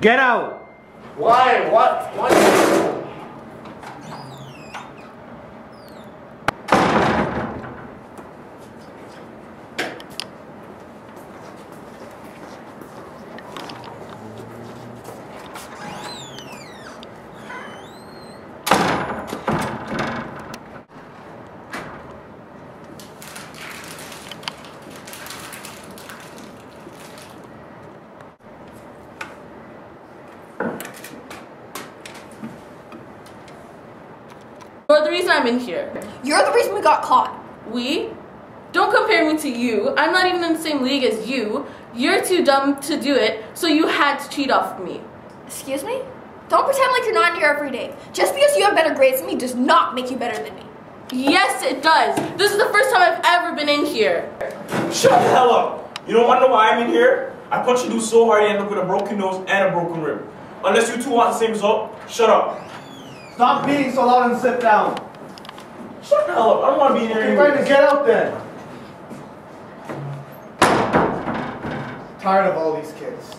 Get out! Why? What? What? You're the reason I'm in here. You're the reason we got caught. We? Don't compare me to you. I'm not even in the same league as you. You're too dumb to do it, so you had to cheat off of me. Excuse me? Don't pretend like you're not in here every day. Just because you have better grades than me does not make you better than me. Yes, it does. This is the first time I've ever been in here. Shut the hell up! You don't want to know why I'm in here? I punched you so hard you end up with a broken nose and a broken rib. Unless you two want the same result, shut up. Stop being so loud and sit down. Shut the hell up. I don't want to be in here fine, anymore. then get out then. Tired of all these kids.